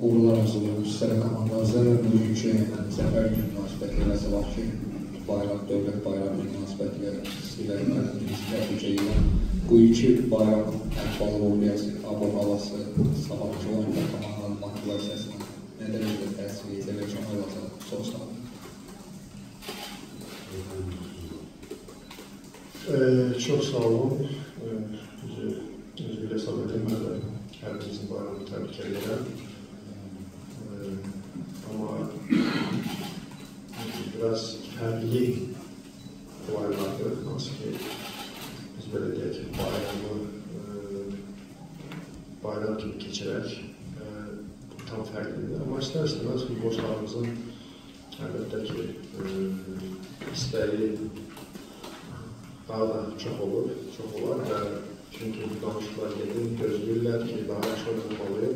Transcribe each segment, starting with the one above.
uğurlar arzulayıyorum sizlərə komandanıza. Bugünkü zəfər günü münasibətilə sabahki bayraq, dövlət bayrağı münasibətilə sizlərə təqdimimizi təbrik edirəm. Bu iki bayraq əhvalı olmayası, abad havası, sabahki oyunda komandanın motivasiyasına nə dərəcədə təsir edəcək və kömək olacaq. Çox sağ olun. Ee, çok sağ olun. Ee, bizi Özgür hesap edilmedi. Hepimizin bayramını tebrik ederim. Ee, biraz fərqli bayramdır. Hansı ki biz belə deyək bayramı bayram kimi keçirək. E, tam fərqlidir. Amma istər-istəməz futbolçularımızın əlbəttə ki, istəyi daha da çox olur, çox olar və çünki bu danışıqlar gedir, gözləyirlər ki, daha yaxşı oynanmalı.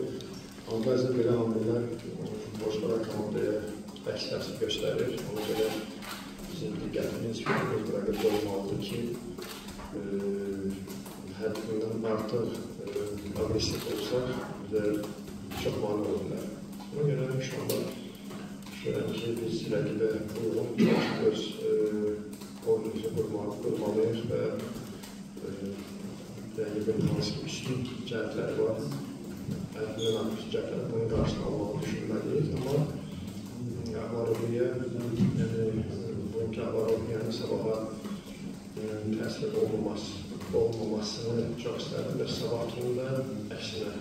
Amma bəzən belə amillər futbolçulara komandaya təsir göstərir. Ona görə bizim diqqətimiz fikrimiz bura qədər olmalıdır ki, e, həddindən artıq e, agresiv olsaq, bizə çox mane olurlar. Ona görə inşallah düşünürəm ki, biz rəqibə uyğun öz e, oyunumuzu qurmalı, qurmalıyıq və e, rəqibin hansı üstün cəhətləri var. Əlbəttə üstün cəhətləri bunun qarşısını almağı düşünməliyik, amma Avaroviyə, yəni bugünkü Avaroviyanın sabaha e, təsir olmaması, olmamasını çox istərdim və sabahının da əksinə